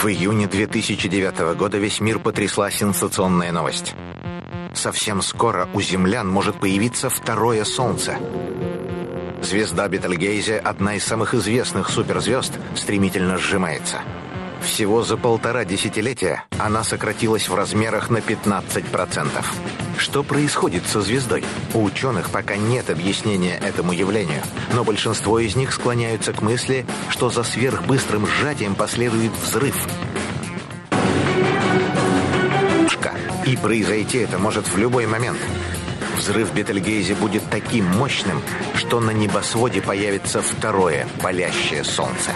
В июне 2009 года весь мир потрясла сенсационная новость. Совсем скоро у землян может появиться второе Солнце. Звезда Бетельгейзе, одна из самых известных суперзвезд, стремительно сжимается. Всего за полтора десятилетия она сократилась в размерах на 15%. Что происходит со звездой? У ученых пока нет объяснения этому явлению, но большинство из них склоняются к мысли, что за сверхбыстрым сжатием последует взрыв. И произойти это может в любой момент. Взрыв Бетельгейзе будет таким мощным, что на небосводе появится второе палящее солнце.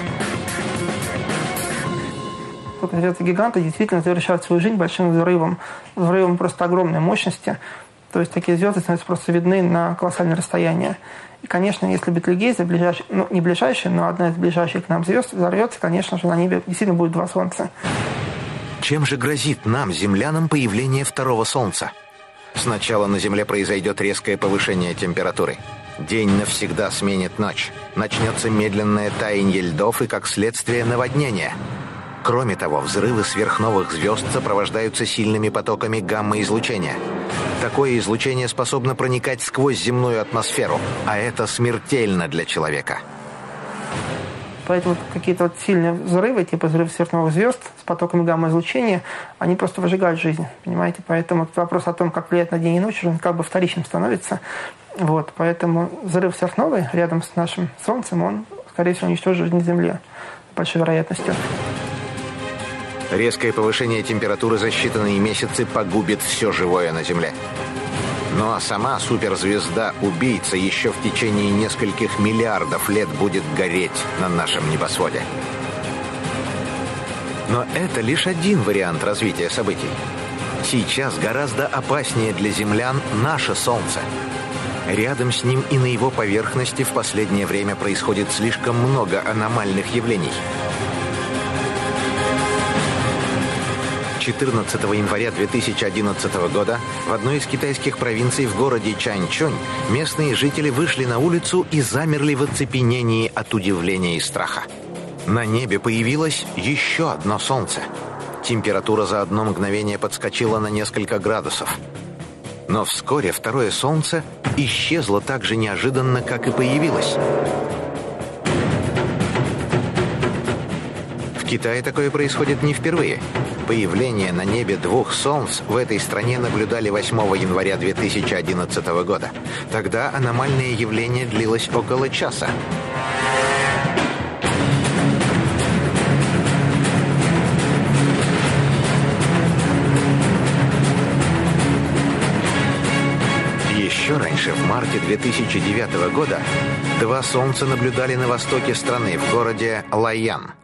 Звезды гиганты действительно завершают свою жизнь большим взрывом. Взрывом просто огромной мощности. То есть такие звезды становятся просто видны на колоссальное расстояние. И, конечно, если Бетельгейзе, ближайший, ну, не ближайший, но одна из ближайших к нам звезд взорвется, конечно же, на небе действительно будет два солнца. Чем же грозит нам, землянам, появление второго солнца? Сначала на Земле произойдет резкое повышение температуры. День навсегда сменит ночь. Начнется медленное таяние льдов и, как следствие, наводнение – Кроме того, взрывы сверхновых звезд сопровождаются сильными потоками гамма-излучения. Такое излучение способно проникать сквозь земную атмосферу, а это смертельно для человека. Поэтому какие-то вот сильные взрывы, типа взрыв сверхновых звезд с потоками гамма-излучения, они просто выжигают жизнь, понимаете? Поэтому вопрос о том, как влияет на день и ночь, он как бы вторичным становится. Вот, поэтому взрыв сверхновый рядом с нашим Солнцем, он, скорее всего, уничтожит жизнь Земли с большой вероятностью. Резкое повышение температуры за считанные месяцы погубит все живое на Земле. Ну а сама суперзвезда-убийца еще в течение нескольких миллиардов лет будет гореть на нашем небосводе. Но это лишь один вариант развития событий. Сейчас гораздо опаснее для землян наше Солнце. Рядом с ним и на его поверхности в последнее время происходит слишком много аномальных явлений – 14 января 2011 года в одной из китайских провинций в городе Чанчунь местные жители вышли на улицу и замерли в оцепенении от удивления и страха. На небе появилось еще одно солнце. Температура за одно мгновение подскочила на несколько градусов. Но вскоре второе солнце исчезло так же неожиданно, как и появилось. Китае такое происходит не впервые – Появление на небе двух солнц в этой стране наблюдали 8 января 2011 года. Тогда аномальное явление длилось около часа. Еще раньше, в марте 2009 года, два солнца наблюдали на востоке страны, в городе Лаян –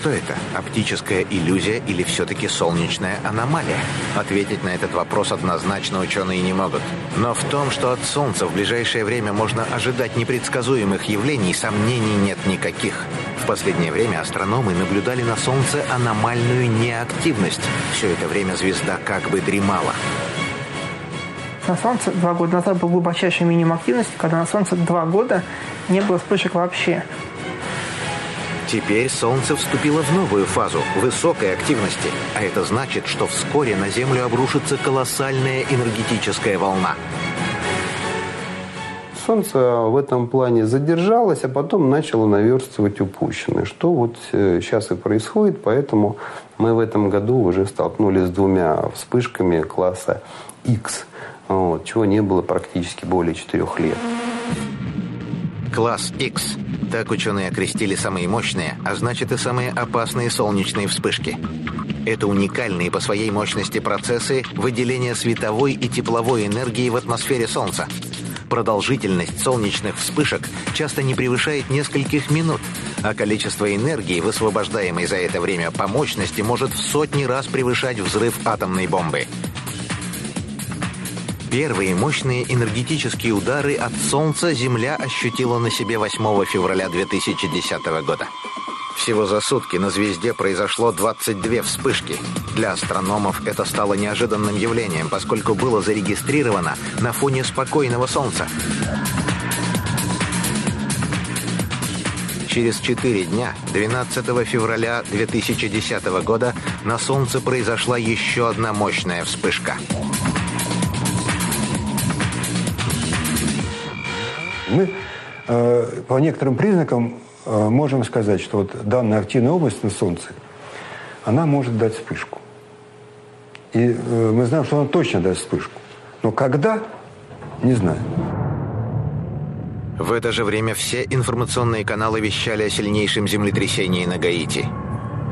что это? Оптическая иллюзия или все-таки солнечная аномалия? Ответить на этот вопрос однозначно ученые не могут. Но в том, что от Солнца в ближайшее время можно ожидать непредсказуемых явлений, сомнений нет никаких. В последнее время астрономы наблюдали на Солнце аномальную неактивность. Все это время звезда как бы дремала. На Солнце два года назад был глубочайший минимум активности, когда на Солнце два года не было вспышек вообще. Теперь Солнце вступило в новую фазу высокой активности, а это значит, что вскоре на Землю обрушится колоссальная энергетическая волна. Солнце в этом плане задержалось, а потом начало наверстывать упущенное, что вот сейчас э, и происходит, поэтому мы в этом году уже столкнулись с двумя вспышками класса X, вот, чего не было практически более четырех лет. Класс X так ученые окрестили самые мощные, а значит и самые опасные солнечные вспышки. Это уникальные по своей мощности процессы выделения световой и тепловой энергии в атмосфере Солнца. Продолжительность солнечных вспышек часто не превышает нескольких минут, а количество энергии, высвобождаемой за это время по мощности, может в сотни раз превышать взрыв атомной бомбы. Первые мощные энергетические удары от Солнца Земля ощутила на себе 8 февраля 2010 года. Всего за сутки на звезде произошло 22 вспышки. Для астрономов это стало неожиданным явлением, поскольку было зарегистрировано на фоне спокойного Солнца. Через четыре дня, 12 февраля 2010 года, на Солнце произошла еще одна мощная вспышка. Мы э, по некоторым признакам э, можем сказать, что вот данная активная область на Солнце, она может дать вспышку. И э, мы знаем, что она точно даст вспышку. Но когда, не знаю. В это же время все информационные каналы вещали о сильнейшем землетрясении на Гаити.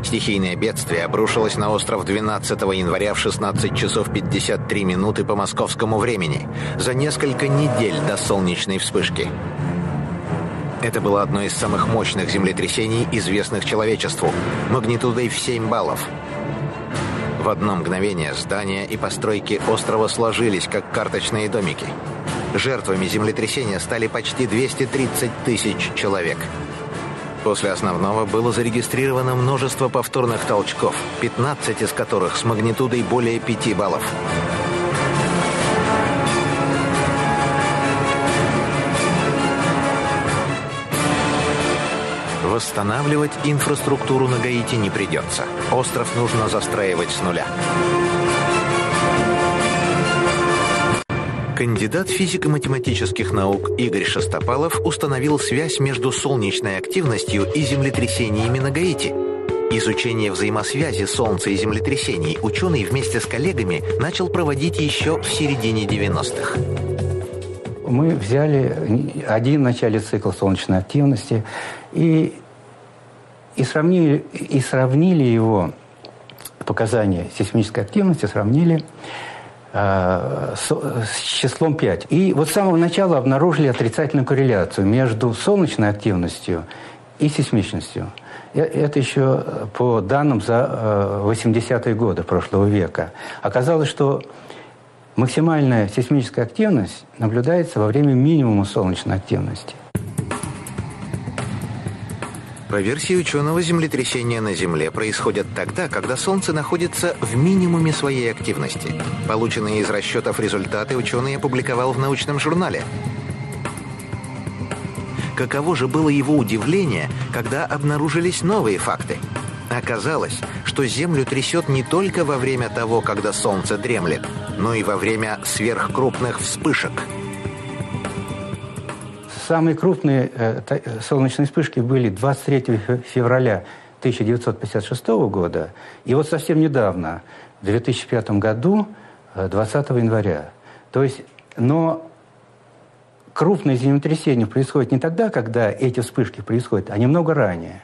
Стихийное бедствие обрушилось на остров 12 января в 16 часов 53 минуты по московскому времени, за несколько недель до солнечной вспышки. Это было одно из самых мощных землетрясений, известных человечеству, магнитудой в 7 баллов. В одно мгновение здания и постройки острова сложились, как карточные домики – Жертвами землетрясения стали почти 230 тысяч человек. После основного было зарегистрировано множество повторных толчков, 15 из которых с магнитудой более 5 баллов. Восстанавливать инфраструктуру на Гаити не придется. Остров нужно застраивать с нуля. Кандидат физико-математических наук Игорь Шестопалов установил связь между солнечной активностью и землетрясениями на Гаити. Изучение взаимосвязи Солнца и землетрясений ученый вместе с коллегами начал проводить еще в середине 90-х. Мы взяли один в начале цикла солнечной активности и, и, сравнили, и сравнили его показания сейсмической активности, сравнили с числом 5. И вот с самого начала обнаружили отрицательную корреляцию между солнечной активностью и сейсмичностью. Э, это еще по данным за 80-е э, годы прошлого века. Оказалось, что максимальная сейсмическая активность наблюдается во время минимума солнечной активности – по версии ученого, землетрясения на Земле происходят тогда, когда Солнце находится в минимуме своей активности. Полученные из расчетов результаты ученый опубликовал в научном журнале. Каково же было его удивление, когда обнаружились новые факты. Оказалось, что Землю трясет не только во время того, когда Солнце дремлет, но и во время сверхкрупных вспышек – Самые крупные э, э, солнечные вспышки были 23 февраля 1956 года и вот совсем недавно, в 2005 году, 20 э, января. То есть, но крупные землетрясения происходят не тогда, когда эти вспышки происходят, а немного ранее.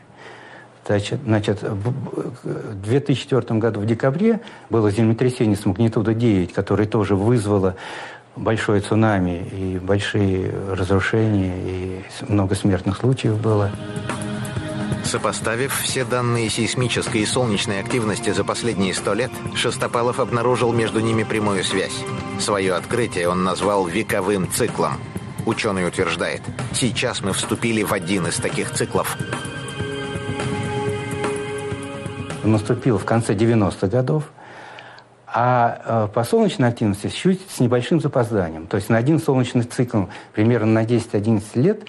Значит, значит, в 2004 году в декабре было землетрясение с магнитудой 9, которое тоже вызвало большое цунами и большие разрушения, и много смертных случаев было. Сопоставив все данные сейсмической и солнечной активности за последние сто лет, Шестопалов обнаружил между ними прямую связь. Свое открытие он назвал «вековым циклом». Ученый утверждает, сейчас мы вступили в один из таких циклов. Наступил в конце 90-х годов, а э, по солнечной активности чуть с небольшим запозданием. То есть на один солнечный цикл примерно на 10-11 лет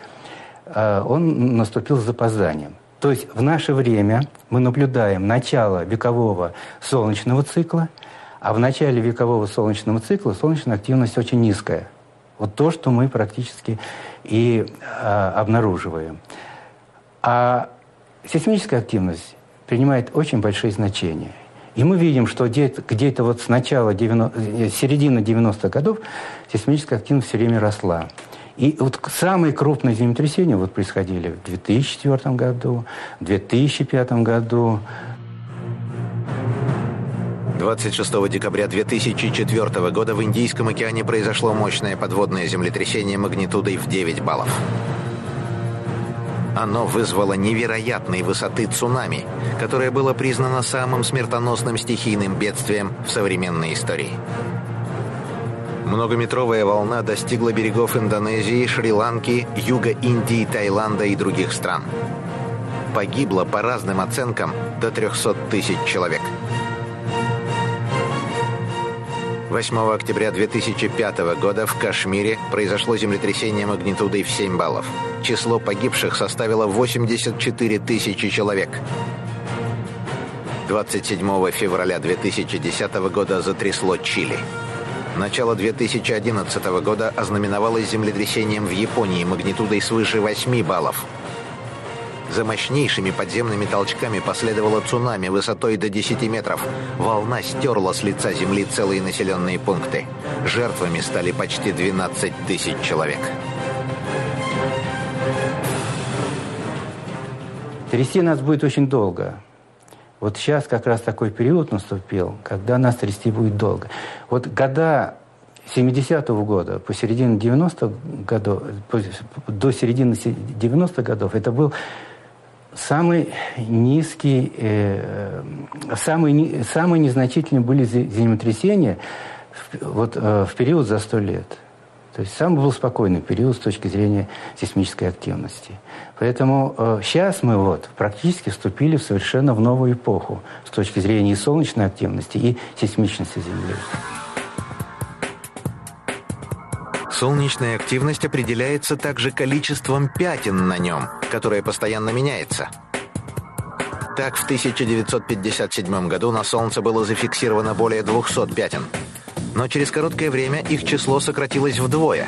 э, он наступил с запозданием. То есть в наше время мы наблюдаем начало векового солнечного цикла, а в начале векового солнечного цикла солнечная активность очень низкая. Вот то, что мы практически и э, обнаруживаем. А сейсмическая активность принимает очень большое значение. И мы видим, что где-то, где вот с начала 90, э, середины 90-х годов сейсмическая активность все время росла. И вот самые крупные землетрясения вот происходили в 2004 году, в 2005 году. 26 декабря 2004 года в Индийском океане произошло мощное подводное землетрясение магнитудой в 9 баллов. Оно вызвало невероятной высоты цунами, которое было признано самым смертоносным стихийным бедствием в современной истории. Многометровая волна достигла берегов Индонезии, Шри-Ланки, юга Индии, Таиланда и других стран. Погибло, по разным оценкам, до 300 тысяч человек. 8 октября 2005 года в Кашмире произошло землетрясение магнитудой в 7 баллов. Число погибших составило 84 тысячи человек. 27 февраля 2010 года затрясло Чили. Начало 2011 года ознаменовалось землетрясением в Японии магнитудой свыше 8 баллов. За мощнейшими подземными толчками последовало цунами высотой до 10 метров. Волна стерла с лица земли целые населенные пункты. Жертвами стали почти 12 тысяч человек. Трясти нас будет очень долго. Вот сейчас как раз такой период наступил, когда нас трясти будет долго. Вот года 70-го года по середину 90-х годов, до середины 90-х годов, это был самый низкий, э, самые, самые незначительные были землетрясения вот, э, в период за сто лет. То есть самый был спокойный период с точки зрения сейсмической активности. Поэтому э, сейчас мы вот практически вступили в совершенно в новую эпоху с точки зрения и солнечной активности, и сейсмичности Земли. Солнечная активность определяется также количеством пятен на нем, которое постоянно меняется. Так, в 1957 году на Солнце было зафиксировано более 200 пятен – но через короткое время их число сократилось вдвое.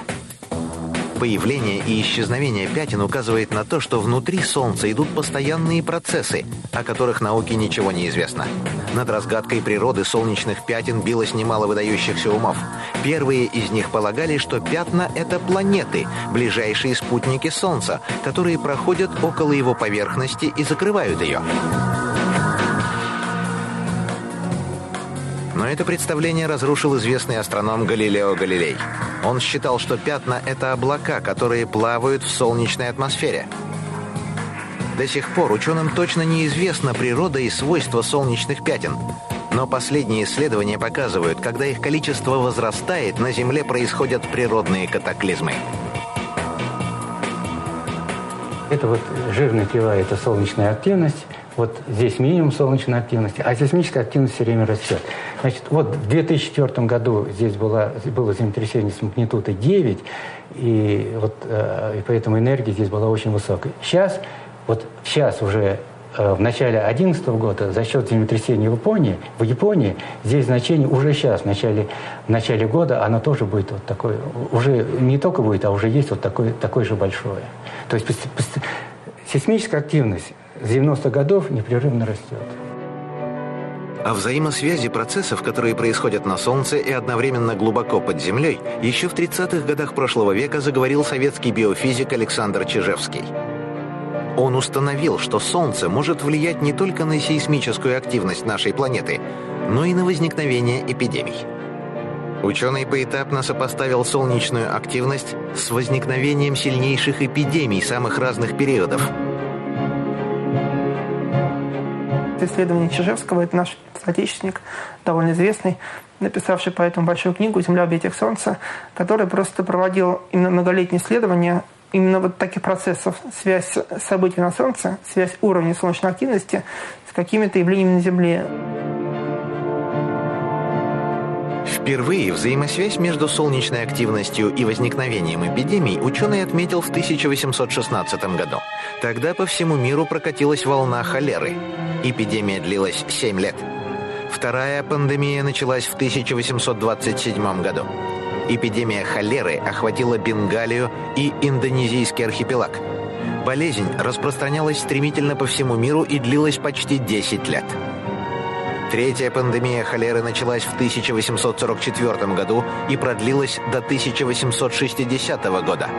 Появление и исчезновение пятен указывает на то, что внутри Солнца идут постоянные процессы, о которых науке ничего не известно. Над разгадкой природы солнечных пятен билось немало выдающихся умов. Первые из них полагали, что пятна — это планеты, ближайшие спутники Солнца, которые проходят около его поверхности и закрывают ее. Но это представление разрушил известный астроном Галилео Галилей. Он считал, что пятна — это облака, которые плавают в солнечной атмосфере. До сих пор ученым точно неизвестна природа и свойства солнечных пятен. Но последние исследования показывают, когда их количество возрастает, на Земле происходят природные катаклизмы. Это вот жирная кривая, это солнечная активность. Вот здесь минимум солнечной активности, а сейсмическая активность все время растет. Значит, вот в 2004 году здесь было, было землетрясение с магнитудой 9, и, вот, э, и поэтому энергия здесь была очень высокой. Сейчас, вот сейчас уже э, в начале 2011 года за счет землетрясения в Японии, в Японии здесь значение уже сейчас, в начале, в начале года, оно тоже будет вот такое, уже не только будет, а уже есть вот такое, такое же большое. То есть сейсмическая активность с 90-х годов непрерывно растет. О взаимосвязи процессов, которые происходят на Солнце и одновременно глубоко под Землей, еще в 30-х годах прошлого века заговорил советский биофизик Александр Чижевский. Он установил, что Солнце может влиять не только на сейсмическую активность нашей планеты, но и на возникновение эпидемий. Ученый поэтапно сопоставил солнечную активность с возникновением сильнейших эпидемий самых разных периодов – исследование Чижевского, это наш соотечественник, довольно известный, написавший по этому большую книгу «Земля в объятиях Солнца», который просто проводил именно многолетние исследования именно вот таких процессов, связь событий на Солнце, связь уровня солнечной активности с какими-то явлениями на Земле. Впервые взаимосвязь между солнечной активностью и возникновением эпидемий ученый отметил в 1816 году. Тогда по всему миру прокатилась волна холеры. Эпидемия длилась 7 лет. Вторая пандемия началась в 1827 году. Эпидемия холеры охватила Бенгалию и Индонезийский архипелаг. Болезнь распространялась стремительно по всему миру и длилась почти 10 лет. Третья пандемия холеры началась в 1844 году и продлилась до 1860 года.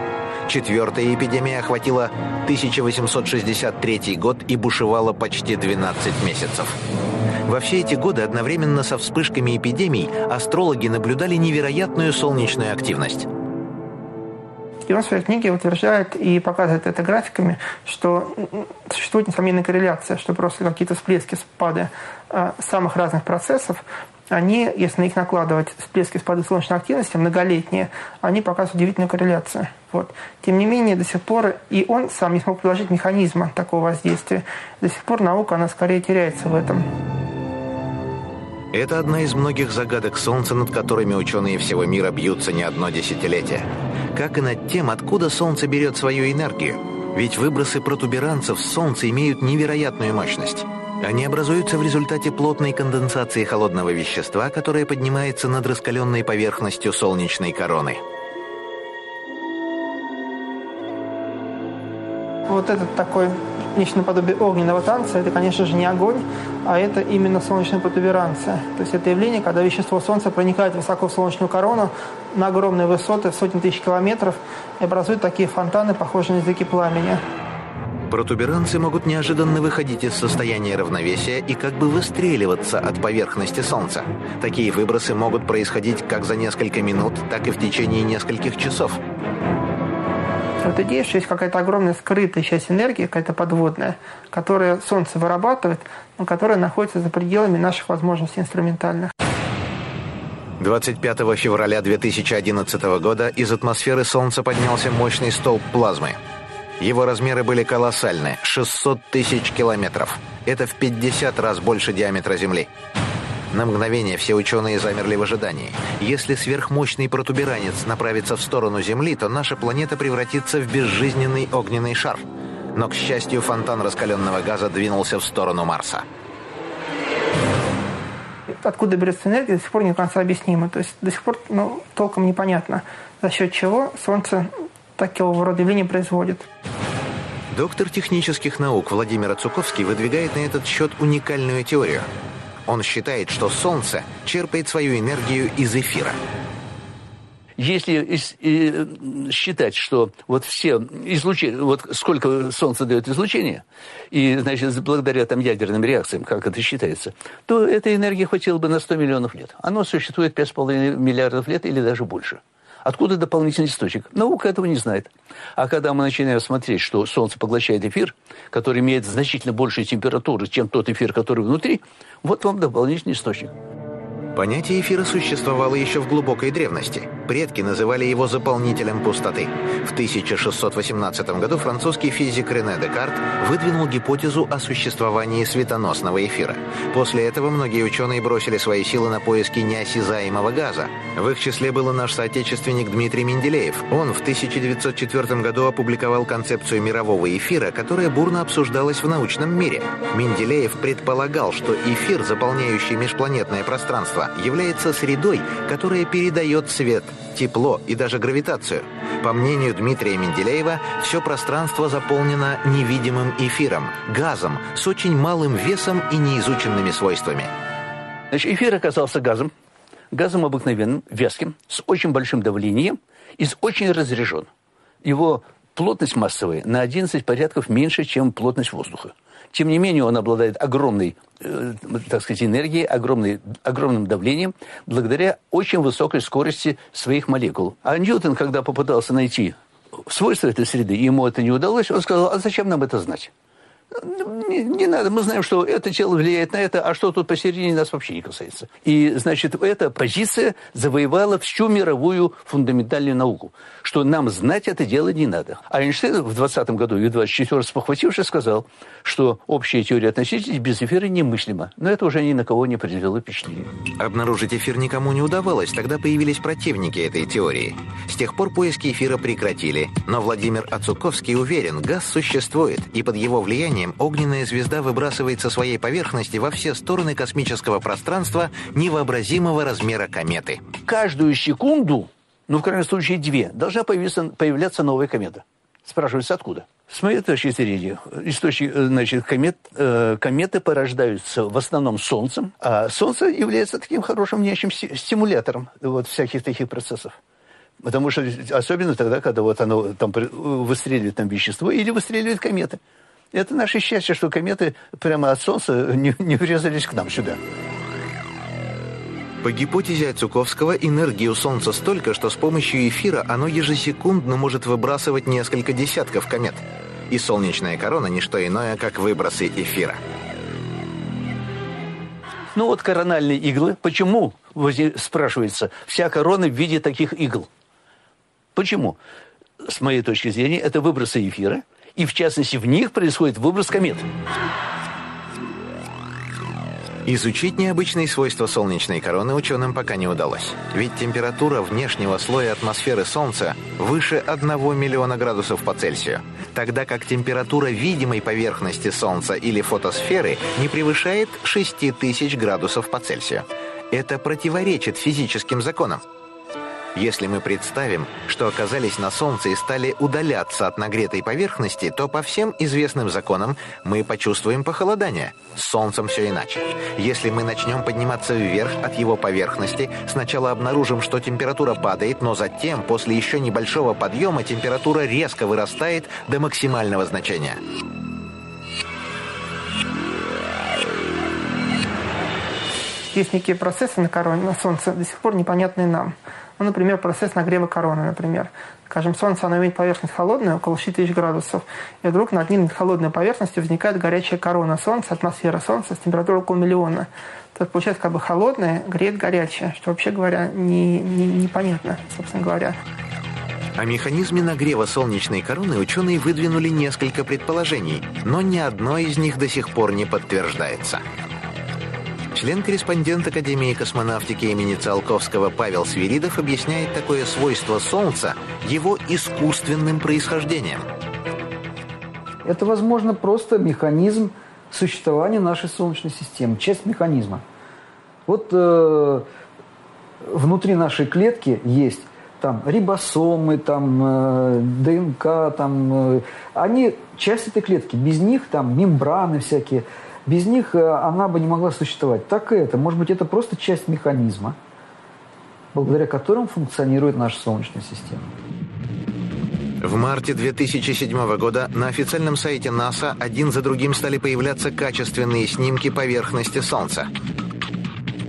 Четвертая эпидемия охватила 1863 год и бушевала почти 12 месяцев. Во все эти годы одновременно со вспышками эпидемий астрологи наблюдали невероятную солнечную активность. И он в своей книге утверждает и показывает это графиками, что существует несомненная корреляция, что просто какие-то всплески, спады э, самых разных процессов они, если на них накладывать всплески спады солнечной активности многолетние, они показывают удивительную корреляцию. Вот. Тем не менее, до сих пор и он сам не смог предложить механизма такого воздействия. До сих пор наука, она скорее теряется в этом. Это одна из многих загадок Солнца, над которыми ученые всего мира бьются не одно десятилетие. Как и над тем, откуда Солнце берет свою энергию. Ведь выбросы протуберанцев Солнца имеют невероятную мощность. Они образуются в результате плотной конденсации холодного вещества, которое поднимается над раскаленной поверхностью солнечной короны. Вот этот такой нечто наподобие огненного танца, это, конечно же, не огонь, а это именно солнечная протуберанция. То есть это явление, когда вещество Солнца проникает высоко в солнечную корону на огромные высоты, сотни тысяч километров, и образует такие фонтаны, похожие на языки пламени. Протуберанцы могут неожиданно выходить из состояния равновесия и как бы выстреливаться от поверхности Солнца. Такие выбросы могут происходить как за несколько минут, так и в течение нескольких часов. Вот идея, что есть какая-то огромная скрытая часть энергии, какая-то подводная, которая Солнце вырабатывает, но которая находится за пределами наших возможностей инструментальных. 25 февраля 2011 года из атмосферы Солнца поднялся мощный столб плазмы – его размеры были колоссальны – 600 тысяч километров. Это в 50 раз больше диаметра Земли. На мгновение все ученые замерли в ожидании. Если сверхмощный протуберанец направится в сторону Земли, то наша планета превратится в безжизненный огненный шар. Но, к счастью, фонтан раскаленного газа двинулся в сторону Марса. Откуда берется энергия, до сих пор не до конца объяснимо. То есть до сих пор ну, толком непонятно, за счет чего Солнце такого рода явления производит. Доктор технических наук Владимир Цуковский выдвигает на этот счет уникальную теорию. Он считает, что Солнце черпает свою энергию из эфира. Если считать, что вот все излучения, вот сколько Солнце дает излучения, и, значит, благодаря там ядерным реакциям, как это считается, то этой энергии хватило бы на 100 миллионов лет. Оно существует 5,5 миллиардов лет или даже больше. Откуда дополнительный источник? Наука этого не знает. А когда мы начинаем смотреть, что Солнце поглощает эфир, который имеет значительно большую температуру, чем тот эфир, который внутри, вот вам дополнительный источник. Понятие эфира существовало еще в глубокой древности. Предки называли его заполнителем пустоты. В 1618 году французский физик Рене Декарт выдвинул гипотезу о существовании светоносного эфира. После этого многие ученые бросили свои силы на поиски неосязаемого газа. В их числе был и наш соотечественник Дмитрий Менделеев. Он в 1904 году опубликовал концепцию мирового эфира, которая бурно обсуждалась в научном мире. Менделеев предполагал, что эфир, заполняющий межпланетное пространство, является средой, которая передает свет, тепло и даже гравитацию. По мнению Дмитрия Менделеева, все пространство заполнено невидимым эфиром, газом с очень малым весом и неизученными свойствами. Значит, эфир оказался газом, газом обыкновенным, вязким, с очень большим давлением и очень разряжен. Его плотность массовая на 11 порядков меньше, чем плотность воздуха. Тем не менее, он обладает огромной, э, так сказать, энергией, огромной, огромным давлением, благодаря очень высокой скорости своих молекул. А Ньютон, когда попытался найти свойства этой среды, ему это не удалось, он сказал, а зачем нам это знать? Не, не надо, мы знаем, что это тело влияет на это, а что тут посередине нас вообще не касается. И, значит, эта позиция завоевала всю мировую фундаментальную науку, что нам знать это дело не надо. А Эйнштейн в 20 году в 24 спохватившись сказал, что общая теория относительности без эфира немыслима. Но это уже ни на кого не произвело впечатления. Обнаружить эфир никому не удавалось, тогда появились противники этой теории. С тех пор поиски эфира прекратили, но Владимир Ацуковский уверен, газ существует, и под его влиянием движением огненная звезда выбрасывает со своей поверхности во все стороны космического пространства невообразимого размера кометы. Каждую секунду, ну, в крайнем случае, две, должна появиться, появляться новая комета. Спрашивается, откуда? С моей точки зрения, источник, э, значит, комет, э, кометы порождаются в основном Солнцем, а Солнце является таким хорошим внешним стимулятором вот, всяких таких процессов. Потому что особенно тогда, когда вот оно там выстреливает там вещество или выстреливает кометы. Это наше счастье, что кометы прямо от Солнца не, не врезались к нам сюда. По гипотезе Ацуковского, энергии у Солнца столько, что с помощью эфира оно ежесекундно может выбрасывать несколько десятков комет. И солнечная корона – не что иное, как выбросы эфира. Ну вот корональные иглы. Почему, спрашивается, вся корона в виде таких игл? Почему? С моей точки зрения, это выбросы эфира, и в частности в них происходит выброс комет. Изучить необычные свойства солнечной короны ученым пока не удалось. Ведь температура внешнего слоя атмосферы Солнца выше 1 миллиона градусов по Цельсию, тогда как температура видимой поверхности Солнца или фотосферы не превышает 6000 градусов по Цельсию. Это противоречит физическим законам. Если мы представим, что оказались на Солнце и стали удаляться от нагретой поверхности, то по всем известным законам мы почувствуем похолодание. С Солнцем все иначе. Если мы начнем подниматься вверх от его поверхности, сначала обнаружим, что температура падает, но затем, после еще небольшого подъема, температура резко вырастает до максимального значения. Есть некие процессы на короне, на Солнце, до сих пор непонятные нам. Ну, например, процесс нагрева короны, например. Скажем, Солнце, оно имеет поверхность холодную, около 6000 градусов, и вдруг над ним, над холодной поверхностью, возникает горячая корона Солнца, атмосфера Солнца с температурой около миллиона. То есть, получается, как бы холодное греет горячее, что, вообще говоря, не, не, непонятно, собственно говоря. О механизме нагрева солнечной короны ученые выдвинули несколько предположений, но ни одно из них до сих пор не подтверждается. Член-корреспондент Академии космонавтики имени Циолковского Павел Свиридов объясняет такое свойство Солнца его искусственным происхождением. Это, возможно, просто механизм существования нашей Солнечной системы, часть механизма. Вот э, внутри нашей клетки есть там рибосомы, там э, ДНК, там, э, они часть этой клетки. Без них там мембраны всякие – без них э, она бы не могла существовать. Так и это. Может быть, это просто часть механизма, благодаря которым функционирует наша Солнечная система. В марте 2007 года на официальном сайте НАСА один за другим стали появляться качественные снимки поверхности Солнца.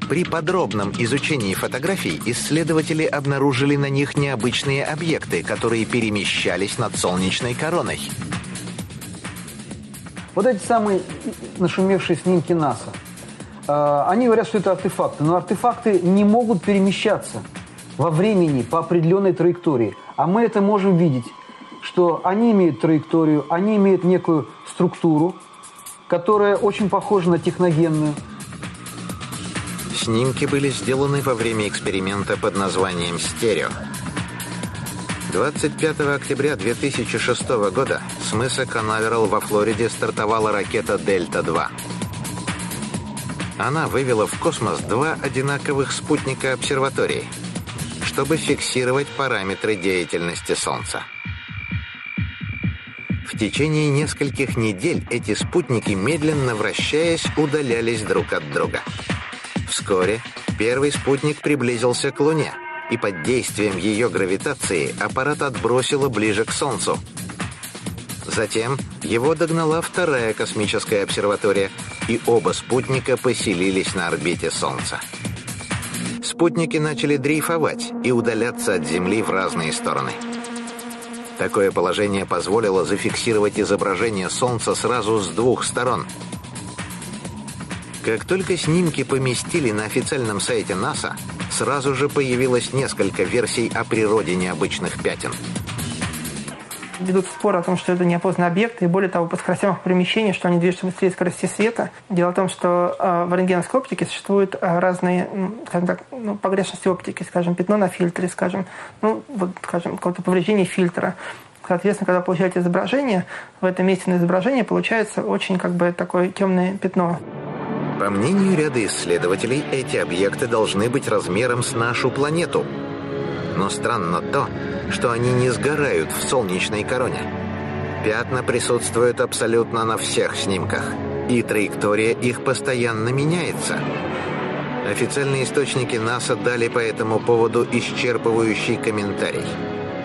При подробном изучении фотографий исследователи обнаружили на них необычные объекты, которые перемещались над солнечной короной. Вот эти самые нашумевшие снимки НАСА, э, они говорят, что это артефакты, но артефакты не могут перемещаться во времени по определенной траектории. А мы это можем видеть, что они имеют траекторию, они имеют некую структуру, которая очень похожа на техногенную. Снимки были сделаны во время эксперимента под названием «Стерео». 25 октября 2006 года с мыса Канаверал во Флориде стартовала ракета «Дельта-2». Она вывела в космос два одинаковых спутника обсерватории, чтобы фиксировать параметры деятельности Солнца. В течение нескольких недель эти спутники, медленно вращаясь, удалялись друг от друга. Вскоре первый спутник приблизился к Луне – и под действием ее гравитации аппарат отбросило ближе к Солнцу. Затем его догнала вторая космическая обсерватория, и оба спутника поселились на орбите Солнца. Спутники начали дрейфовать и удаляться от Земли в разные стороны. Такое положение позволило зафиксировать изображение Солнца сразу с двух сторон. Как только снимки поместили на официальном сайте НАСА, сразу же появилось несколько версий о природе необычных пятен. Ведут споры о том, что это неопознанные объекты, и более того, по скоростям их перемещения, что они движутся быстрее скорости света. Дело в том, что э, в рентгеновской оптике существуют э, разные, скажем так, ну, погрешности оптики, скажем, пятно на фильтре, скажем, ну, вот, скажем, какое-то повреждение фильтра. Соответственно, когда получаете изображение, в этом месте на изображении получается очень как бы такое темное пятно. По мнению ряда исследователей, эти объекты должны быть размером с нашу планету. Но странно то, что они не сгорают в солнечной короне. Пятна присутствуют абсолютно на всех снимках, и траектория их постоянно меняется. Официальные источники НАСА дали по этому поводу исчерпывающий комментарий.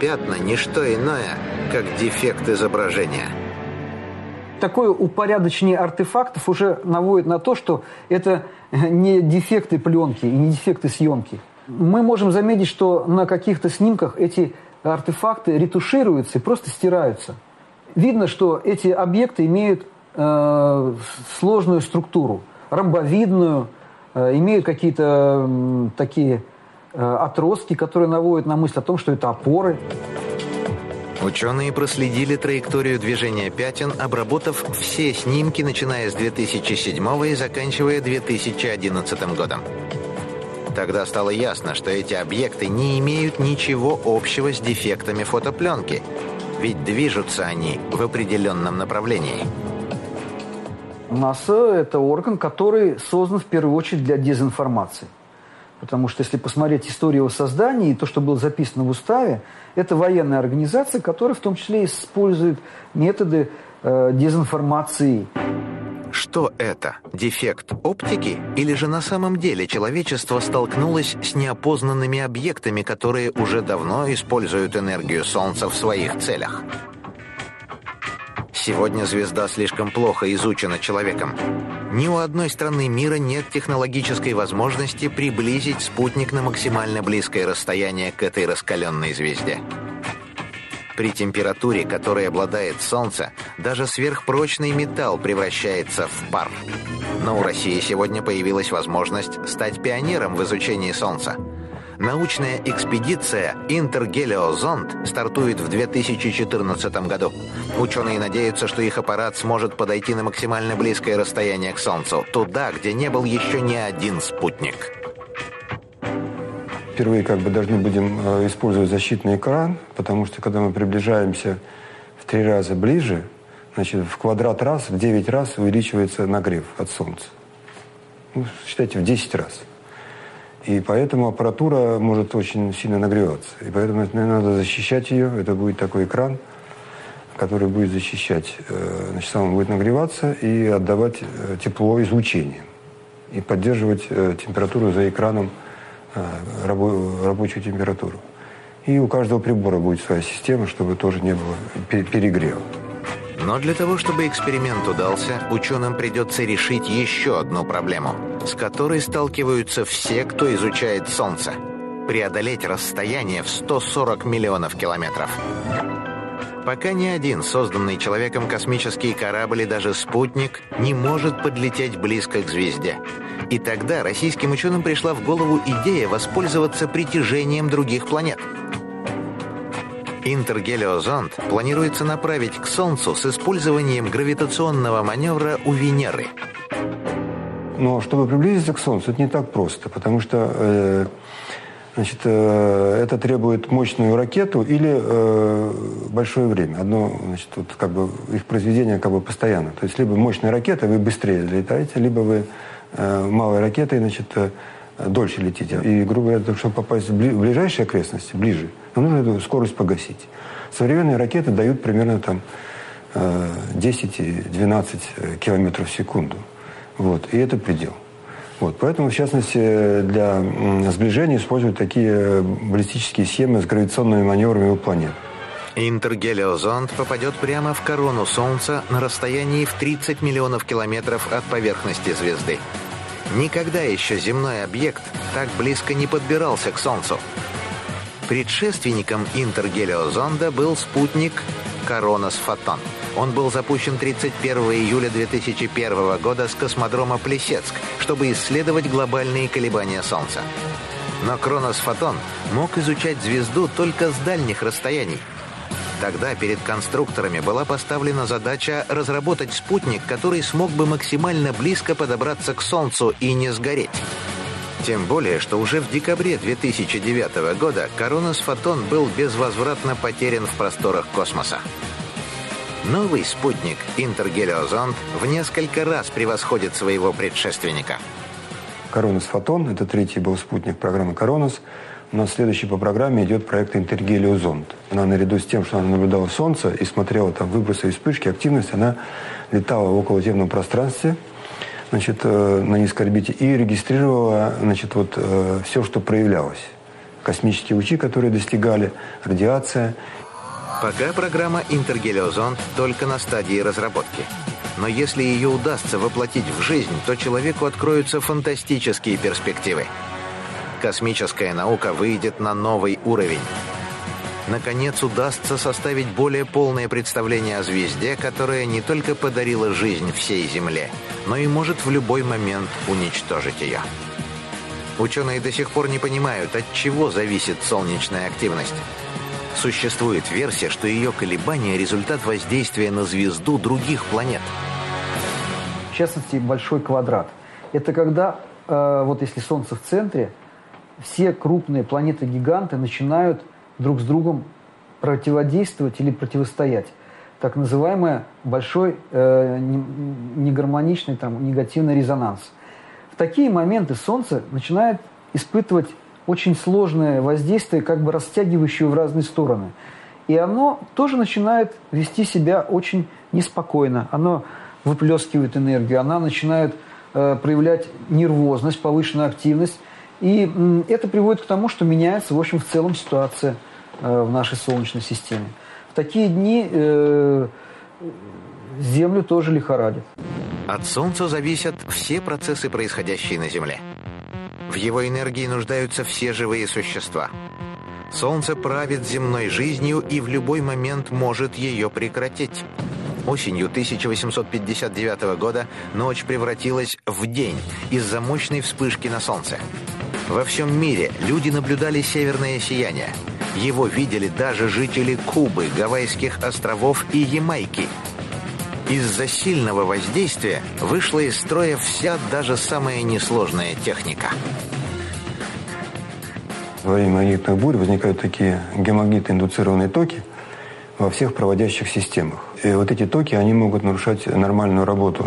Пятна – не что иное, как дефект изображения – такое упорядочение артефактов уже наводит на то, что это не дефекты пленки и не дефекты съемки. Мы можем заметить, что на каких-то снимках эти артефакты ретушируются и просто стираются. Видно, что эти объекты имеют э, сложную структуру, ромбовидную, э, имеют какие-то такие э, отростки, которые наводят на мысль о том, что это опоры. Ученые проследили траекторию движения пятен, обработав все снимки, начиная с 2007 и заканчивая 2011 годом. Тогда стало ясно, что эти объекты не имеют ничего общего с дефектами фотопленки, ведь движутся они в определенном направлении. НАСА – это орган, который создан в первую очередь для дезинформации. Потому что если посмотреть историю его создания и то, что было записано в уставе, это военная организация, которая в том числе использует методы э, дезинформации. Что это? Дефект оптики? Или же на самом деле человечество столкнулось с неопознанными объектами, которые уже давно используют энергию Солнца в своих целях? Сегодня звезда слишком плохо изучена человеком. Ни у одной страны мира нет технологической возможности приблизить спутник на максимально близкое расстояние к этой раскаленной звезде. При температуре, которой обладает Солнце, даже сверхпрочный металл превращается в пар. Но у России сегодня появилась возможность стать пионером в изучении Солнца. Научная экспедиция «Интергелиозонд» стартует в 2014 году. Ученые надеются, что их аппарат сможет подойти на максимально близкое расстояние к Солнцу, туда, где не был еще ни один спутник впервые как бы должны будем э, использовать защитный экран, потому что когда мы приближаемся в три раза ближе, значит, в квадрат раз, в 9 раз увеличивается нагрев от Солнца. Ну, считайте, в 10 раз. И поэтому аппаратура может очень сильно нагреваться. И поэтому надо защищать ее. Это будет такой экран, который будет защищать. Э, значит, сам он будет нагреваться и отдавать э, тепло излучением. И поддерживать температуру за экраном Э, рабочую температуру. И у каждого прибора будет своя система, чтобы тоже не было перегрева. Но для того, чтобы эксперимент удался, ученым придется решить еще одну проблему, с которой сталкиваются все, кто изучает Солнце. Преодолеть расстояние в 140 миллионов километров. Пока ни один созданный человеком космический корабль и даже спутник не может подлететь близко к звезде. И тогда российским ученым пришла в голову идея воспользоваться притяжением других планет. Интергелиозонд планируется направить к Солнцу с использованием гравитационного маневра у Венеры. Но чтобы приблизиться к Солнцу, это не так просто, потому что э, Значит, э, это требует мощную ракету или э, большое время. Одно, значит, вот как бы их произведение как бы постоянно. То есть либо мощная ракета, вы быстрее летаете, либо вы э, малой ракетой, значит, э, дольше летите. И, грубо говоря, чтобы попасть в ближайшие окрестности, ближе, нужно эту скорость погасить. Современные ракеты дают примерно там э, 10-12 э, километров в секунду. Вот, и это предел. Вот, поэтому, в частности, для сближения используют такие баллистические схемы с гравитационными маневрами у планет. Интергелиозонд попадет прямо в корону Солнца на расстоянии в 30 миллионов километров от поверхности звезды. Никогда еще земной объект так близко не подбирался к Солнцу. Предшественником интергелиозонда был спутник Коронос Фотон – он был запущен 31 июля 2001 года с космодрома Плесецк, чтобы исследовать глобальные колебания Солнца. Но Кронос Фотон мог изучать звезду только с дальних расстояний. Тогда перед конструкторами была поставлена задача разработать спутник, который смог бы максимально близко подобраться к Солнцу и не сгореть. Тем более, что уже в декабре 2009 года Коронос Фотон был безвозвратно потерян в просторах космоса. Новый спутник Интергелиозонд в несколько раз превосходит своего предшественника. Коронус Фотон – это третий был спутник программы Коронус. У нас следующий по программе идет проект Интергелиозонд. Она наряду с тем, что она наблюдала Солнце и смотрела там выбросы и вспышки, активность, она летала в околоземном пространстве, значит, э, на низкой орбите и регистрировала значит, вот, э, все, что проявлялось. Космические лучи, которые достигали, радиация – Пока программа «Интергелиозонд» только на стадии разработки. Но если ее удастся воплотить в жизнь, то человеку откроются фантастические перспективы. Космическая наука выйдет на новый уровень. Наконец удастся составить более полное представление о звезде, которая не только подарила жизнь всей Земле, но и может в любой момент уничтожить ее. Ученые до сих пор не понимают, от чего зависит солнечная активность. Существует версия, что ее колебания – результат воздействия на звезду других планет. В частности, большой квадрат. Это когда, э, вот если Солнце в центре, все крупные планеты-гиганты начинают друг с другом противодействовать или противостоять. Так называемый большой э, негармоничный там, негативный резонанс. В такие моменты Солнце начинает испытывать очень сложное воздействие, как бы растягивающее в разные стороны. И оно тоже начинает вести себя очень неспокойно. Оно выплескивает энергию, она начинает э, проявлять нервозность, повышенную активность. И это приводит к тому, что меняется, в общем, в целом ситуация э, в нашей Солнечной системе. В такие дни э, Землю тоже лихорадит. От Солнца зависят все процессы, происходящие на Земле. В его энергии нуждаются все живые существа. Солнце правит земной жизнью и в любой момент может ее прекратить. Осенью 1859 года ночь превратилась в день из-за мощной вспышки на Солнце. Во всем мире люди наблюдали северное сияние. Его видели даже жители Кубы, Гавайских островов и Ямайки. Из-за сильного воздействия вышла из строя вся даже самая несложная техника. Во время магнитных бурь возникают такие геомагнитно-индуцированные токи во всех проводящих системах. И вот эти токи, они могут нарушать нормальную работу.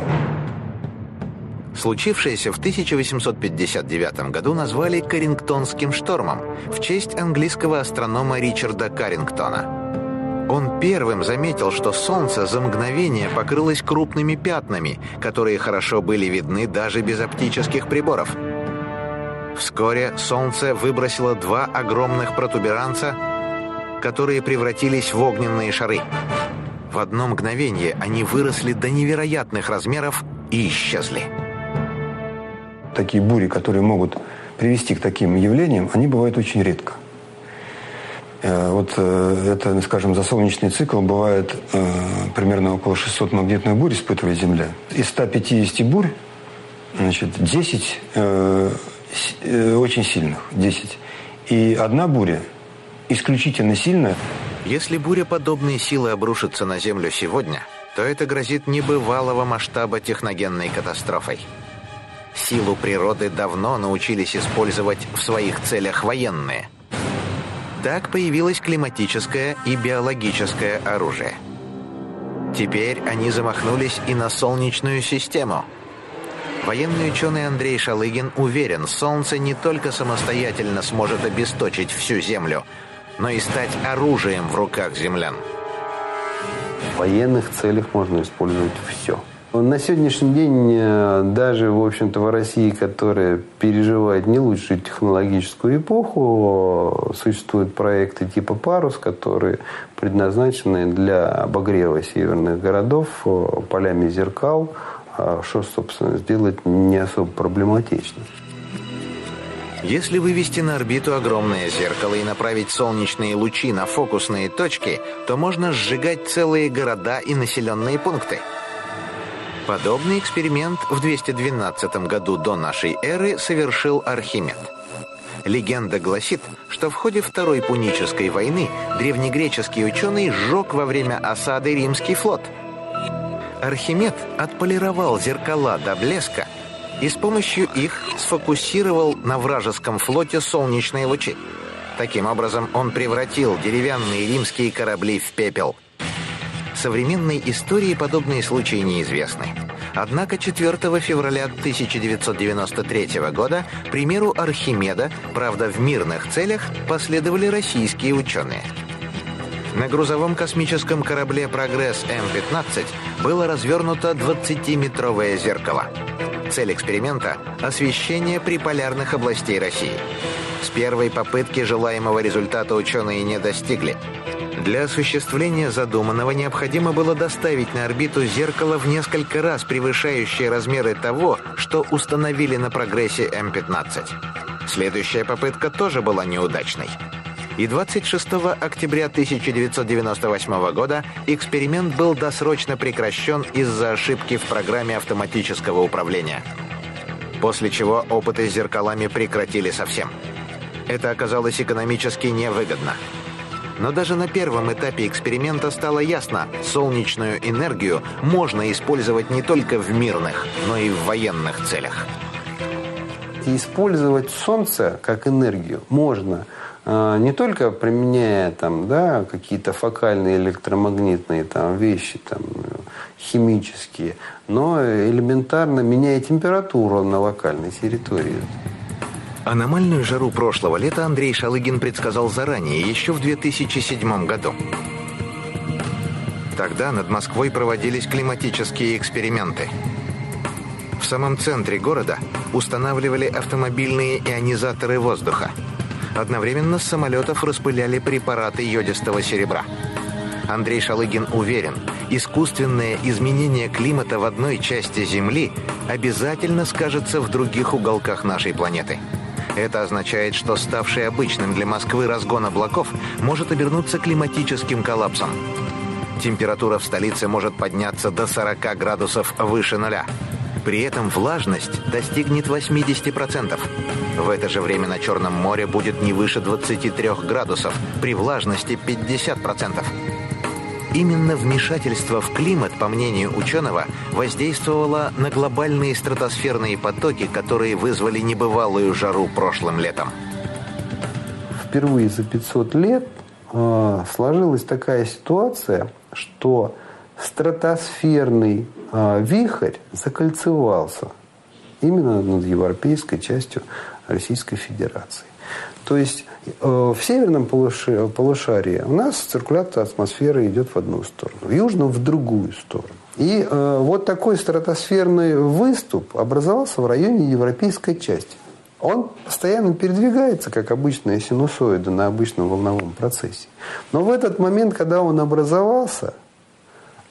Случившееся в 1859 году назвали Карингтонским штормом в честь английского астронома Ричарда Карингтона. Он первым заметил, что Солнце за мгновение покрылось крупными пятнами, которые хорошо были видны даже без оптических приборов. Вскоре Солнце выбросило два огромных протуберанца, которые превратились в огненные шары. В одно мгновение они выросли до невероятных размеров и исчезли. Такие бури, которые могут привести к таким явлениям, они бывают очень редко. Э, вот э, это, скажем, за солнечный цикл бывает э, примерно около 600 магнитных бурь испытывает Земля. Из 150 бурь, значит, 10 очень сильных, 10. И одна буря исключительно сильная. Если буря подобные силы обрушатся на Землю сегодня, то это грозит небывалого масштаба техногенной катастрофой. Силу природы давно научились использовать в своих целях военные. Так появилось климатическое и биологическое оружие. Теперь они замахнулись и на Солнечную систему. Военный ученый Андрей Шалыгин уверен, Солнце не только самостоятельно сможет обесточить всю Землю, но и стать оружием в руках землян. В военных целях можно использовать все. На сегодняшний день э, даже, в общем-то, в России, которая переживает не лучшую технологическую эпоху, существуют проекты типа «Парус», которые предназначены для обогрева северных городов э, полями зеркал, а что, собственно, сделать не особо проблематично. Если вывести на орбиту огромное зеркало и направить солнечные лучи на фокусные точки, то можно сжигать целые города и населенные пункты. Подобный эксперимент в 212 году до нашей эры совершил Архимед. Легенда гласит, что в ходе Второй Пунической войны древнегреческий ученый сжег во время осады римский флот. Архимед отполировал зеркала до блеска и с помощью их сфокусировал на вражеском флоте солнечные лучи. Таким образом, он превратил деревянные римские корабли в пепел. Современной истории подобные случаи неизвестны. Однако 4 февраля 1993 года примеру Архимеда, правда в мирных целях, последовали российские ученые. На грузовом космическом корабле «Прогресс М-15» было развернуто 20-метровое зеркало – Цель эксперимента – освещение приполярных областей России. С первой попытки желаемого результата ученые не достигли. Для осуществления задуманного необходимо было доставить на орбиту зеркало в несколько раз превышающее размеры того, что установили на прогрессе М-15. Следующая попытка тоже была неудачной. И 26 октября 1998 года эксперимент был досрочно прекращен из-за ошибки в программе автоматического управления. После чего опыты с зеркалами прекратили совсем. Это оказалось экономически невыгодно. Но даже на первом этапе эксперимента стало ясно, солнечную энергию можно использовать не только в мирных, но и в военных целях. Использовать солнце как энергию можно а, не только применяя там, да, какие-то фокальные электромагнитные там, вещи, там, химические, но элементарно меняя температуру на локальной территории. Аномальную жару прошлого лета Андрей Шалыгин предсказал заранее, еще в 2007 году. Тогда над Москвой проводились климатические эксперименты. В самом центре города устанавливали автомобильные ионизаторы воздуха. Одновременно с самолетов распыляли препараты йодистого серебра. Андрей Шалыгин уверен, искусственное изменение климата в одной части Земли обязательно скажется в других уголках нашей планеты – это означает, что ставший обычным для Москвы разгон облаков может обернуться климатическим коллапсом. Температура в столице может подняться до 40 градусов выше нуля. При этом влажность достигнет 80%. В это же время на Черном море будет не выше 23 градусов, при влажности 50%. Именно вмешательство в климат, по мнению ученого, воздействовало на глобальные стратосферные потоки, которые вызвали небывалую жару прошлым летом. Впервые за 500 лет э, сложилась такая ситуация, что стратосферный э, вихрь закольцевался именно над европейской частью Российской Федерации. То есть в северном полушарии у нас циркуляция атмосферы идет в одну сторону, в южном в другую сторону. И э, вот такой стратосферный выступ образовался в районе европейской части. Он постоянно передвигается, как обычная синусоида на обычном волновом процессе. Но в этот момент, когда он образовался,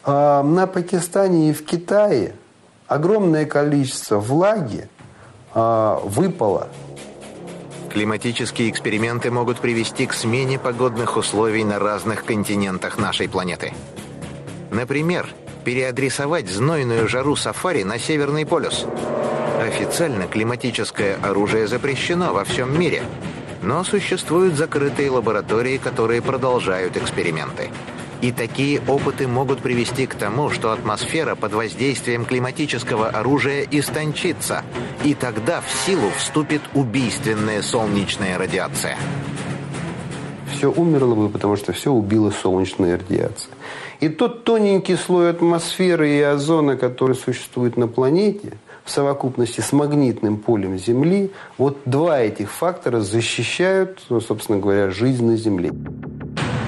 э, на Пакистане и в Китае огромное количество влаги э, выпало Климатические эксперименты могут привести к смене погодных условий на разных континентах нашей планеты. Например, переадресовать знойную жару сафари на Северный полюс. Официально климатическое оружие запрещено во всем мире, но существуют закрытые лаборатории, которые продолжают эксперименты. И такие опыты могут привести к тому, что атмосфера под воздействием климатического оружия истончится, и тогда в силу вступит убийственная солнечная радиация. Все умерло бы, потому что все убило солнечная радиация. И тот тоненький слой атмосферы и озона, который существует на планете, в совокупности с магнитным полем Земли, вот два этих фактора защищают, ну, собственно говоря, жизнь на Земле.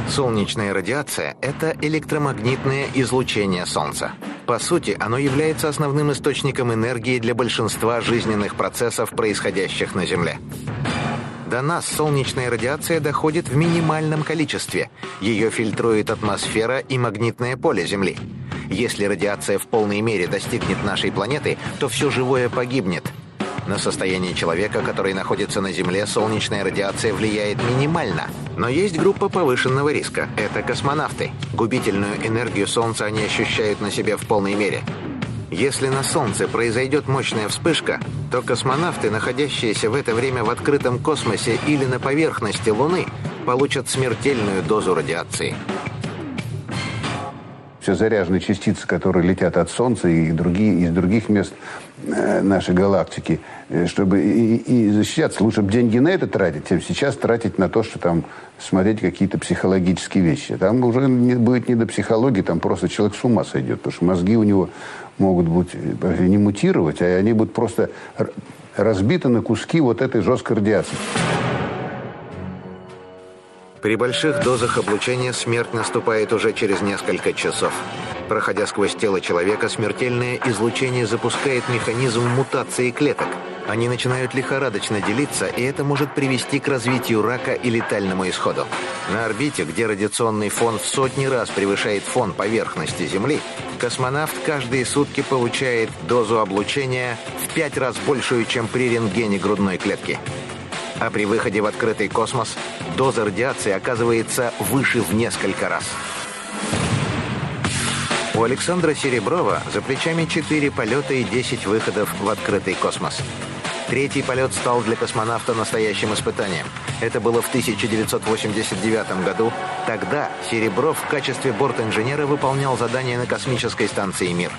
Солнечная радиация – это электромагнитное излучение Солнца. По сути, оно является основным источником энергии для большинства жизненных процессов, происходящих на Земле. До нас солнечная радиация доходит в минимальном количестве. Ее фильтрует атмосфера и магнитное поле Земли. Если радиация в полной мере достигнет нашей планеты, то все живое погибнет – на состояние человека, который находится на Земле, солнечная радиация влияет минимально. Но есть группа повышенного риска. Это космонавты. Губительную энергию Солнца они ощущают на себе в полной мере. Если на Солнце произойдет мощная вспышка, то космонавты, находящиеся в это время в открытом космосе или на поверхности Луны, получат смертельную дозу радиации все заряженные частицы, которые летят от Солнца и другие, из других мест нашей галактики, э, чтобы и, и защищаться. Лучше бы деньги на это тратить, чем сейчас тратить на то, что там смотреть какие-то психологические вещи. Там уже не, будет не до психологии, там просто человек с ума сойдет, потому что мозги у него могут быть э, не мутировать, а они будут просто разбиты на куски вот этой жесткой радиации. При больших дозах облучения смерть наступает уже через несколько часов. Проходя сквозь тело человека, смертельное излучение запускает механизм мутации клеток. Они начинают лихорадочно делиться, и это может привести к развитию рака и летальному исходу. На орбите, где радиационный фон в сотни раз превышает фон поверхности Земли, космонавт каждые сутки получает дозу облучения в пять раз большую, чем при рентгене грудной клетки. А при выходе в открытый космос доза радиации оказывается выше в несколько раз. У Александра Сереброва за плечами 4 полета и 10 выходов в открытый космос. Третий полет стал для космонавта настоящим испытанием. Это было в 1989 году. Тогда Серебров в качестве борт-инженера выполнял задание на космической станции «Мир».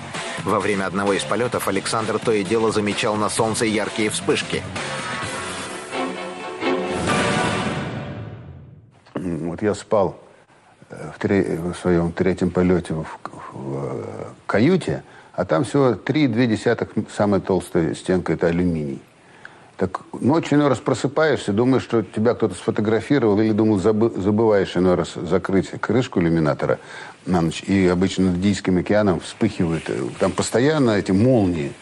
Во время одного из полетов Александр то и дело замечал на Солнце яркие вспышки. Вот я спал э, в, тре- в своем третьем полете в, в э, каюте, а там всего 3,2 самая толстая стенка – это алюминий. Так ночью иной раз просыпаешься, думаешь, что тебя кто-то сфотографировал, или, думал, забы, забываешь иной раз закрыть крышку иллюминатора на ночь. И обычно над Индийским океаном вспыхивают. э, Там постоянно эти молнии.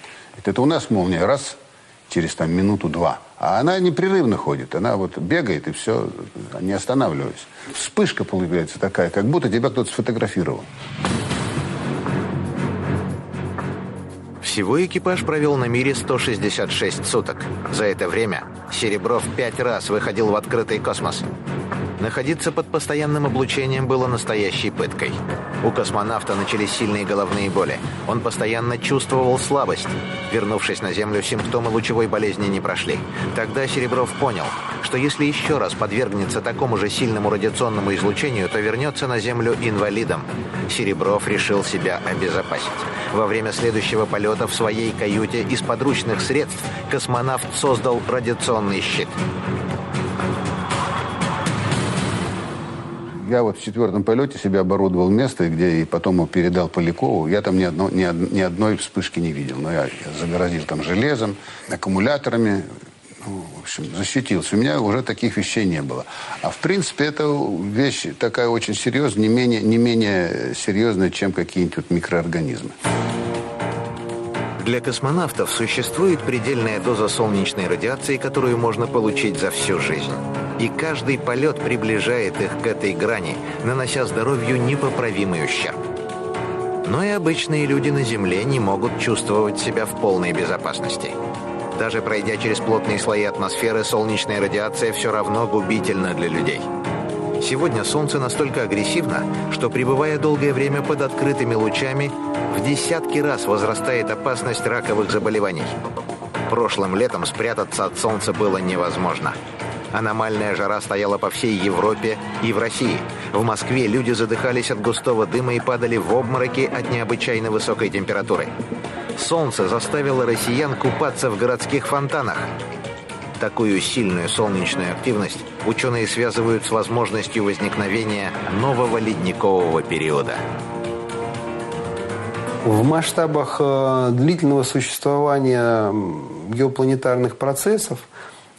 Это у нас молния раз через там минуту-два. А она непрерывно ходит. Она вот бегает и все, не останавливаясь. Вспышка появляется такая, как будто тебя кто-то сфотографировал. Всего экипаж провел на мире 166 суток. За это время Серебров пять раз выходил в открытый космос. Находиться под постоянным облучением было настоящей пыткой. У космонавта начались сильные головные боли. Он постоянно чувствовал слабость. Вернувшись на Землю, симптомы лучевой болезни не прошли. Тогда Серебров понял, что если еще раз подвергнется такому же сильному радиационному излучению, то вернется на Землю инвалидом. Серебров решил себя обезопасить. Во время следующего полета в своей каюте из подручных средств космонавт создал радиационный щит. Я вот в четвертом полете себе оборудовал место, где и потом передал Полякову. Я там ни, одно, ни, од- ни одной вспышки не видел. Но я, я загородил там железом, аккумуляторами. Ну, в общем, защитился. У меня уже таких вещей не было. А в принципе, это вещь такая очень серьезная, не менее, не менее серьезная, чем какие-нибудь вот микроорганизмы. Для космонавтов существует предельная доза солнечной радиации, которую можно получить за всю жизнь. И каждый полет приближает их к этой грани, нанося здоровью непоправимый ущерб. Но и обычные люди на Земле не могут чувствовать себя в полной безопасности. Даже пройдя через плотные слои атмосферы, солнечная радиация все равно губительна для людей. Сегодня Солнце настолько агрессивно, что пребывая долгое время под открытыми лучами, в десятки раз возрастает опасность раковых заболеваний. Прошлым летом спрятаться от Солнца было невозможно. Аномальная жара стояла по всей Европе и в России. В Москве люди задыхались от густого дыма и падали в обмороки от необычайно высокой температуры. Солнце заставило россиян купаться в городских фонтанах. Такую сильную солнечную активность ученые связывают с возможностью возникновения нового ледникового периода. В масштабах э, длительного существования геопланетарных процессов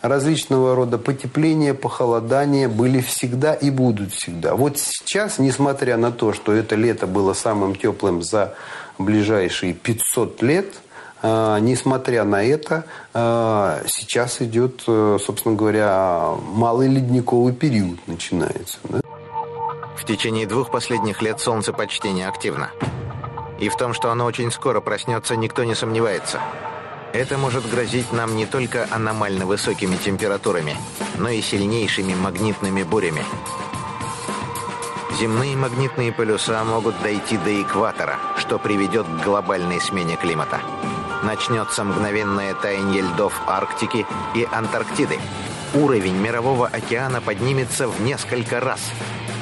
различного рода потепления, похолодания были всегда и будут всегда. Вот сейчас, несмотря на то, что это лето было самым теплым за ближайшие 500 лет, э, несмотря на это, э, сейчас идет, э, собственно говоря, малый ледниковый период начинается. да. В течение двух последних лет Солнце почти не активно. И в том, что оно очень скоро проснется, никто не сомневается. Это может грозить нам не только аномально высокими температурами, но и сильнейшими магнитными бурями. Земные магнитные полюса могут дойти до экватора, что приведет к глобальной смене климата. Начнется мгновенное таяние льдов Арктики и Антарктиды. Уровень мирового океана поднимется в несколько раз.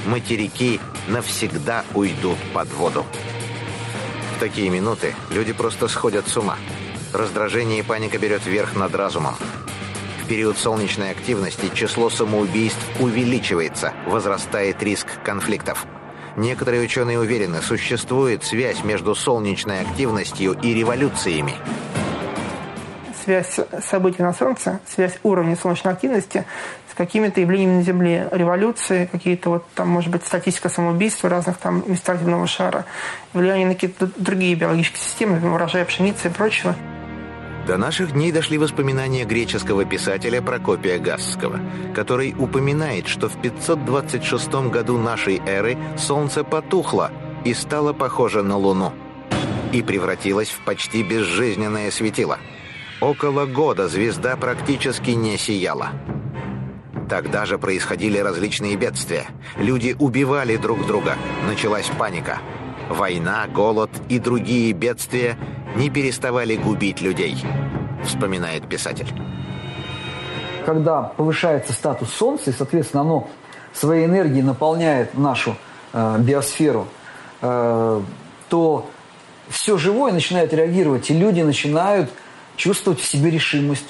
Материки навсегда уйдут под воду. В такие минуты люди просто сходят с ума. Раздражение и паника берет верх над разумом. В период солнечной активности число самоубийств увеличивается, возрастает риск конфликтов. Некоторые ученые уверены, существует связь между солнечной активностью и революциями. Связь событий на Солнце, связь уровня солнечной активности с какими-то явлениями на Земле, революции, какие-то вот там, может быть, статистика самоубийств в разных там местах земного шара, влияние на какие-то другие биологические системы, урожая пшеницы и прочего. До наших дней дошли воспоминания греческого писателя Прокопия Гасского, который упоминает, что в 526 году нашей эры Солнце потухло и стало похоже на Луну и превратилось в почти безжизненное светило. Около года звезда практически не сияла. Тогда же происходили различные бедствия. Люди убивали друг друга. Началась паника. Война, голод и другие бедствия не переставали губить людей, вспоминает писатель. Когда повышается статус Солнца, и, соответственно, оно своей энергией наполняет нашу э, биосферу, э, то все живое начинает реагировать, и люди начинают чувствовать в себе решимость,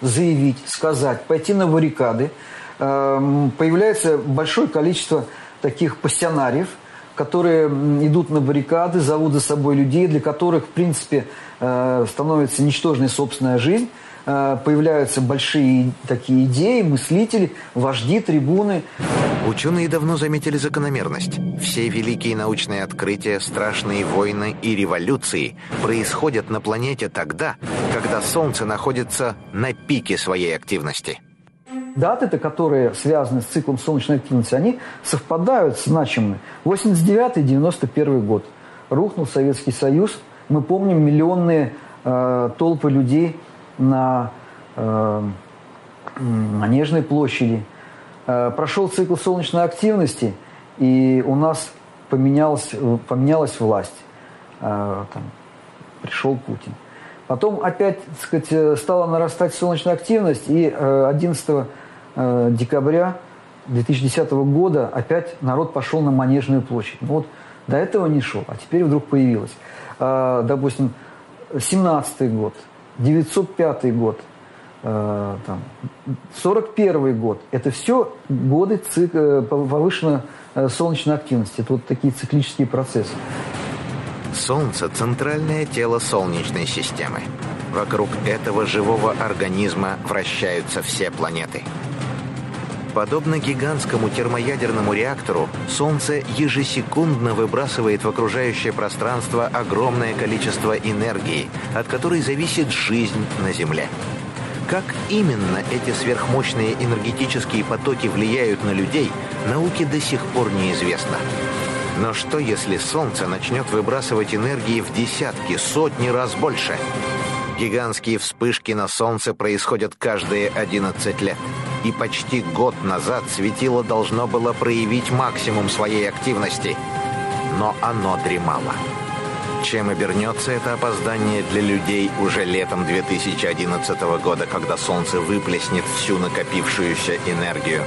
заявить, сказать, пойти на баррикады. Э, появляется большое количество таких пассионариев, которые идут на баррикады, зовут за собой людей, для которых, в принципе, э, становится ничтожной собственная жизнь, э, появляются большие такие идеи, мыслители, вожди, трибуны. Ученые давно заметили закономерность. Все великие научные открытия, страшные войны и революции происходят на планете тогда, когда Солнце находится на пике своей активности даты-то, которые связаны с циклом солнечной активности, они совпадают значимыми. 89-91 год. Рухнул Советский Союз. Мы помним миллионные э, толпы людей на э, Манежной площади. Э, прошел цикл солнечной активности, и у нас поменялась, поменялась власть. Э, там, пришел Путин. Потом опять так сказать, э, стала нарастать солнечная активность, и 11 Э, декабря 2010 года опять народ пошел на Манежную площадь. Ну вот до этого не шел, а теперь вдруг появилось. Э, допустим, 17 год, 905 год, э, там, 41 год. Это все годы цик, повышенной солнечной активности. Это вот такие циклические процессы. Солнце – центральное тело Солнечной системы. Вокруг этого живого организма вращаются все планеты – Подобно гигантскому термоядерному реактору, Солнце ежесекундно выбрасывает в окружающее пространство огромное количество энергии, от которой зависит жизнь на Земле. Как именно эти сверхмощные энергетические потоки влияют на людей, науке до сих пор неизвестно. Но что если Солнце начнет выбрасывать энергии в десятки, сотни раз больше? Гигантские вспышки на Солнце происходят каждые 11 лет и почти год назад светило должно было проявить максимум своей активности. Но оно дремало. Чем обернется это опоздание для людей уже летом 2011 года, когда Солнце выплеснет всю накопившуюся энергию?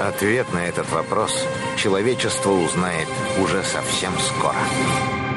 Ответ на этот вопрос человечество узнает уже совсем скоро.